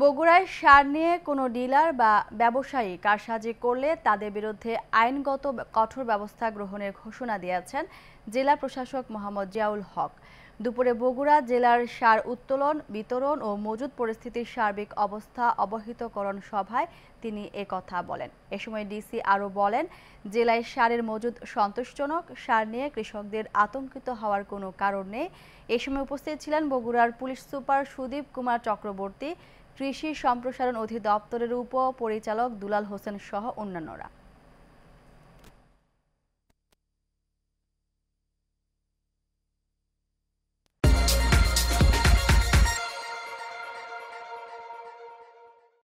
বগুড়ায় সার নিয়ে কোনো ডিলার বা ব্যবসায়ী কারসাজি করলে তাদের বিরুদ্ধে আইনগত কঠোর ব্যবস্থা গ্রহণের ঘোষণা দিয়েছেন জেলা প্রশাসক মোহাম্মদ জিয়াউল হক। দুপুরে বগুড়া জেলার সার উত্তোলন, বিতরণ ও মজুদ পরিস্থিতির সার্বিক অবস্থা অবহিতকরণ সভায় তিনি এ কথা বলেন। এ সময় ডিসি আরও বলেন, জেলায় সারের মজুদ সন্তোষজনক, সার নিয়ে কৃষকদের আতঙ্কিত হওয়ার কোনো কারণ নেই। এ সময় উপস্থিত ছিলেন বগুড়ার পুলিশ সুপার সুদীপ কুমার চক্রবর্তী কৃষি সম্প্রসারণ অধিদপ্তরের উপ পরিচালক দুলাল হোসেন সহ অন্যান্যরা।